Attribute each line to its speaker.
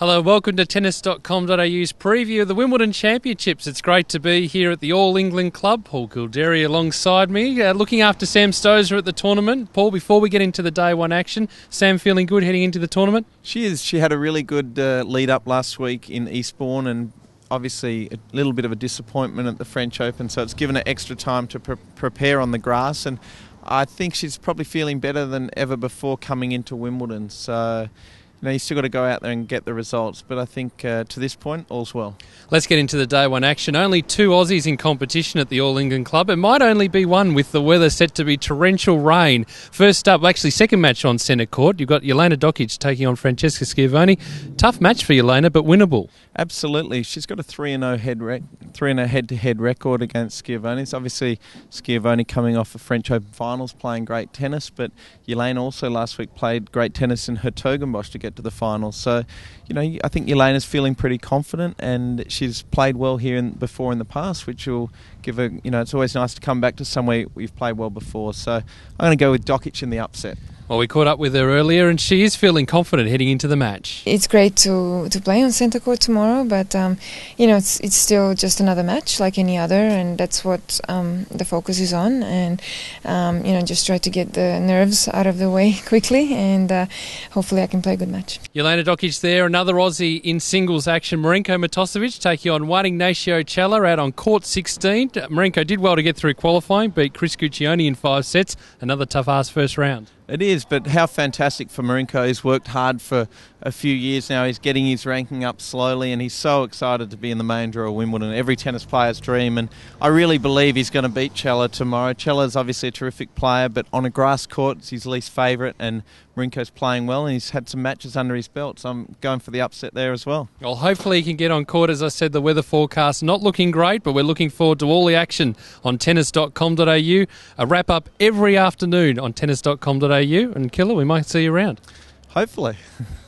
Speaker 1: Hello, welcome to tennis.com.au's preview of the Wimbledon Championships. It's great to be here at the All England Club. Paul Kilderry alongside me, uh, looking after Sam Stosur at the tournament. Paul, before we get into the day one action, Sam feeling good heading into the tournament?
Speaker 2: She is. She had a really good uh, lead up last week in Eastbourne and obviously a little bit of a disappointment at the French Open, so it's given her extra time to pre- prepare on the grass. And I think she's probably feeling better than ever before coming into Wimbledon. So you know, you still got to go out there and get the results. But I think uh, to this point, all's well.
Speaker 1: Let's get into the day one action. Only two Aussies in competition at the All England Club. It might only be one with the weather set to be torrential rain. First up, actually, second match on centre court. You've got Jelena Dokic taking on Francesca Schiavone. Tough match for Jelena, but winnable.
Speaker 2: Absolutely, she's got a three and zero head rec- three and a head to head record against Schiavone. It's obviously Schiavone coming off the French Open finals, playing great tennis, but Jelena also last week played great tennis in Hertogenbosch to get to the finals. So, you know, I think Jelena's feeling pretty confident, and she's played well here in, before in the past, which will give her. You know, it's always nice to come back to somewhere we've played well before. So, I'm going to go with Dokic in the upset.
Speaker 1: Well, we caught up with her earlier, and she is feeling confident heading into the match.
Speaker 3: It's great to, to play on centre court tomorrow, but um, you know it's it's still just another match like any other, and that's what um, the focus is on. And um, you know just try to get the nerves out of the way quickly, and uh, hopefully I can play a good match.
Speaker 1: Jelena Dokic there, another Aussie in singles action. Marinko Matosevic taking on Juan Ignacio Chela out on court 16. Marinko did well to get through qualifying, beat Chris Guccione in five sets. Another tough ass first round.
Speaker 2: It is, but how fantastic for Marinko. He's worked hard for a few years now. He's getting his ranking up slowly, and he's so excited to be in the main draw of Wimbledon. Every tennis player's dream, and I really believe he's going to beat Chela tomorrow. Chela's obviously a terrific player, but on a grass court, it's his least favourite, and Marinko's playing well, and he's had some matches under his belt, so I'm going for the upset there as well.
Speaker 1: Well, hopefully he can get on court. As I said, the weather forecast not looking great, but we're looking forward to all the action on tennis.com.au. A wrap up every afternoon on tennis.com.au, and Killer, we might see you around.
Speaker 2: Hopefully.